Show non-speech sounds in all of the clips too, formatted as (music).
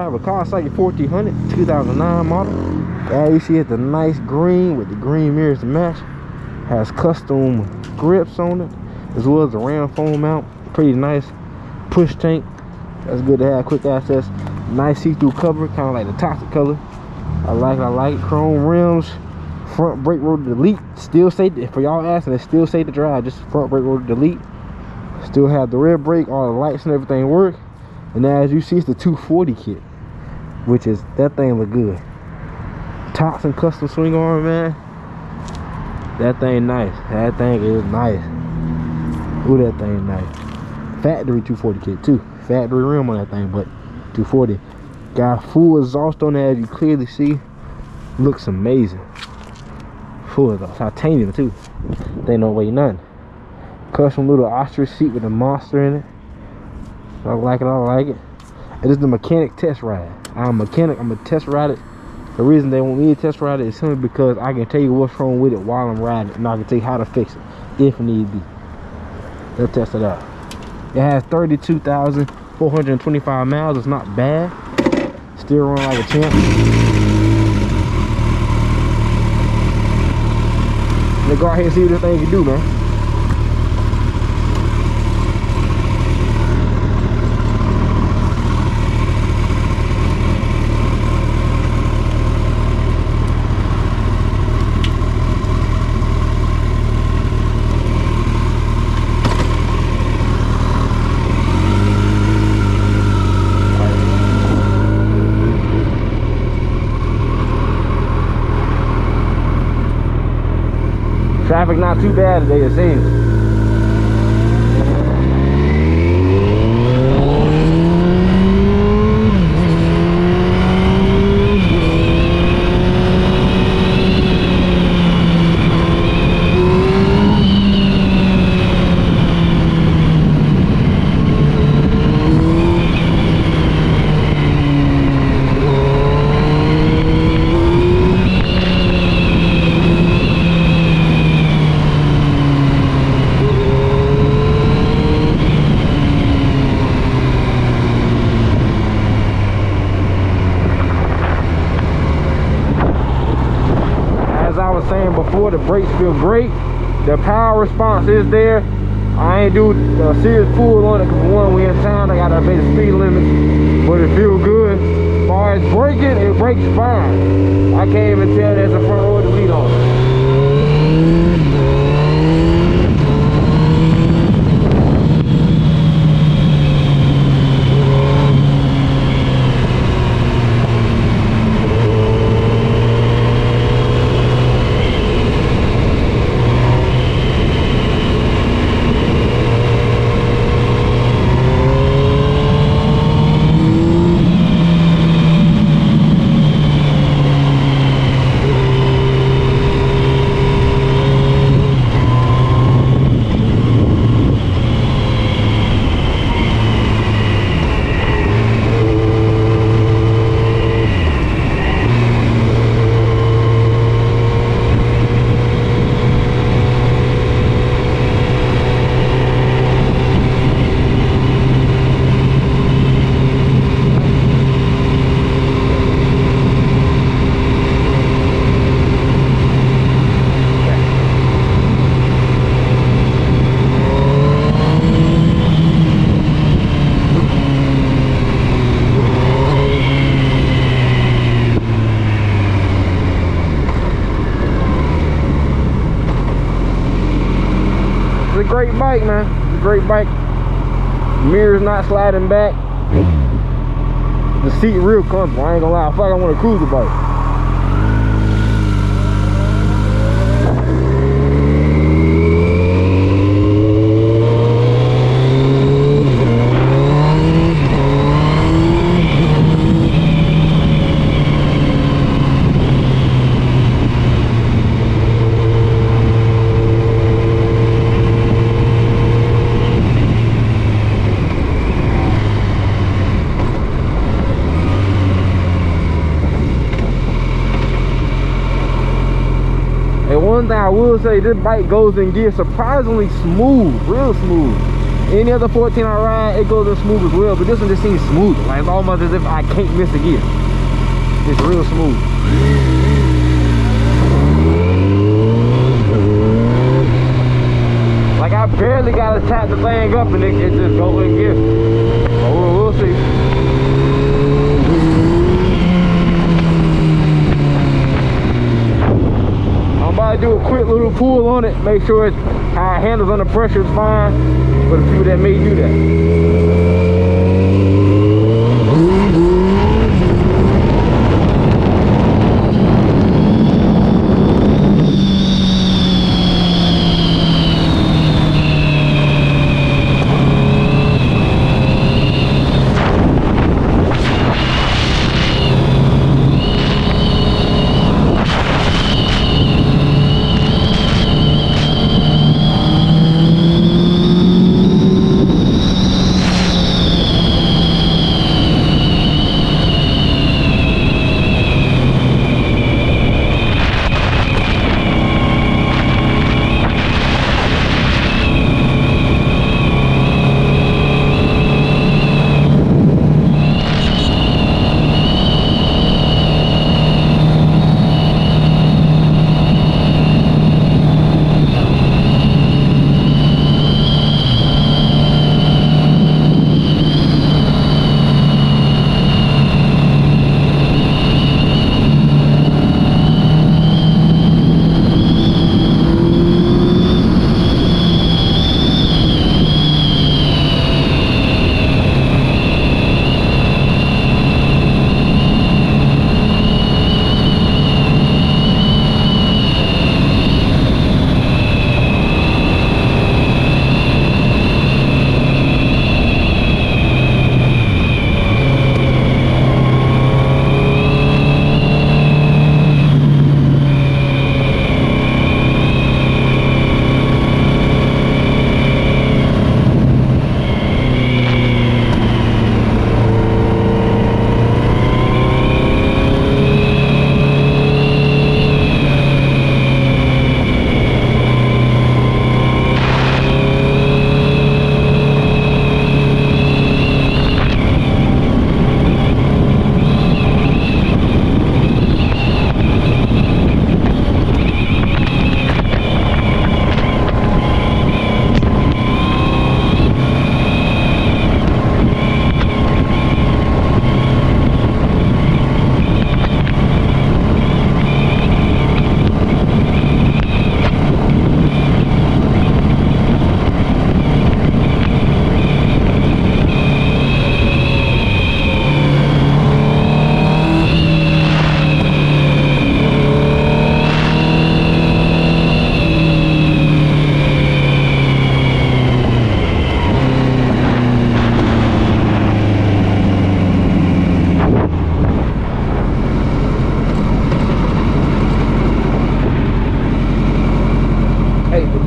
have a Kawasaki 1400 2009 model. As you see, it's a nice green with the green mirrors to match. Has custom grips on it, as well as a RAM phone mount. Pretty nice push tank. That's good to have quick access. Nice see-through cover, kind of like the toxic color. I like it, I like it. Chrome rims, front brake rotor delete. Still safe, for y'all asking, it's still safe to drive. Just front brake rotor delete. Still have the rear brake, all the lights and everything work. And as you see, it's the 240 kit, which is, that thing look good. Tops and custom swing arm, man. That thing nice. That thing is nice. Ooh, that thing nice. Factory 240 kit too. Factory rim on that thing, but 240. Got full exhaust on that as you clearly see. Looks amazing. Full exhaust. Titanium too. They don't weigh none. Custom little ostrich seat with a monster in it. I like it, I like it. It is the mechanic test ride. I'm a mechanic, I'm gonna test ride it. The reason they want me to test ride it is simply because I can tell you what's wrong with it while I'm riding it, and I can tell you how to fix it if need be. Let's test it out. It has 32,425 miles. It's not bad. Still running like a champ. Let's go ahead and see what this thing can do, man. Not too bad today, it seems. As I was saying before, the brakes feel great. The power response is there. I ain't do a serious pull on it because one, we in town, I gotta obey the speed limit, but it feel good. As far as braking, it brakes fine. I can't even tell there's a front rotor delete on great bike, man. It's a great bike. Mirrors not sliding back. The seat real comfortable. I ain't gonna lie. I feel like I want to cruise the bike. And one thing I will say, this bike goes in gear surprisingly smooth, real smooth. Any other 14 I ride, it goes in smooth as well, but this one just seems smooth. Like it's almost as if I can't miss a gear. It's real smooth. Like I barely gotta tap the thing up and it, it just go in gear. But we'll, we'll see. I'm about to do a quick little pull on it, make sure it handles under pressure is fine for the people that may do that.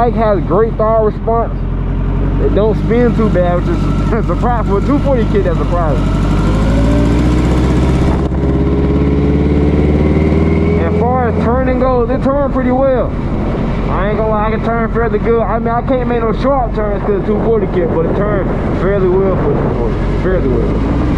Bike has great throttle response. It don't spin too bad, which is (laughs) a surprise for a 240 kit. That's a surprising. As far as turning goes, it turned pretty well. I ain't gonna lie, I can turn fairly good. I mean, I can't make no sharp turns because 240 kit, but it turned fairly well for 240. Fairly well.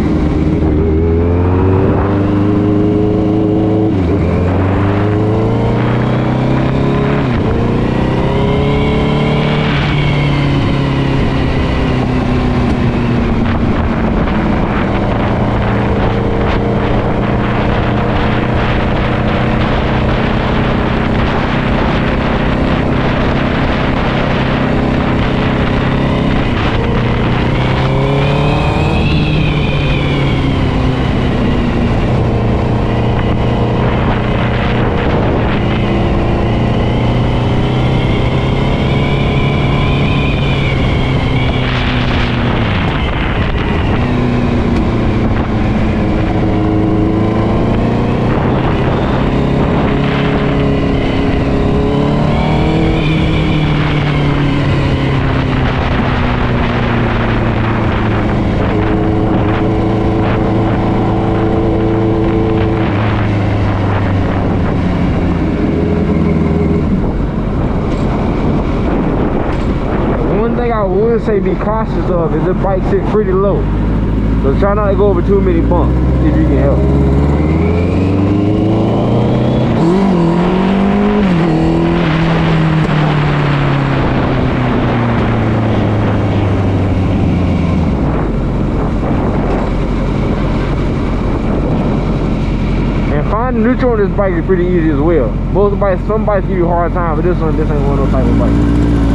Say be cautious of is the bike sit pretty low. So try not to go over too many bumps if you can help. And finding neutral on this bike is pretty easy as well. Most bikes, some bikes give you a hard time, but this one, this ain't one of those type of bikes.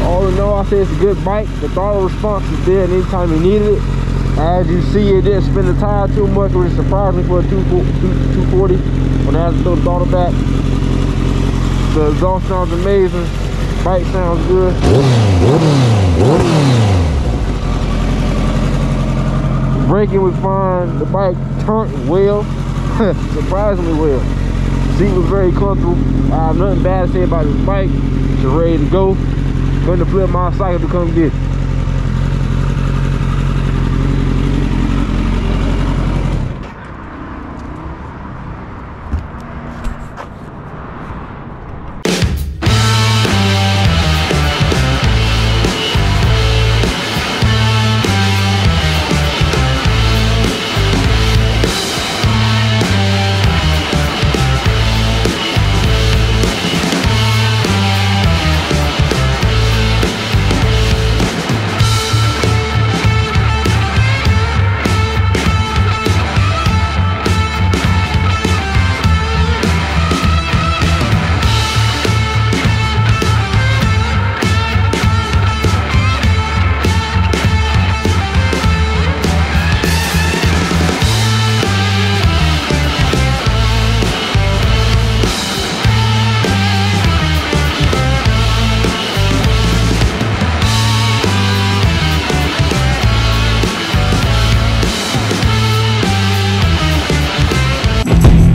All in all, Say it's a good bike. The throttle response is there anytime you needed it. As you see, it didn't spin the tire too much, which is surprising for a 240 when I had to throw the throttle back. The exhaust sounds amazing. Bike sounds good. Braking was fine. The bike turned well, (laughs) surprisingly well. Seat was very comfortable. I have nothing bad to say about this bike. It's ready to go. Going to flip my cycle to come get it.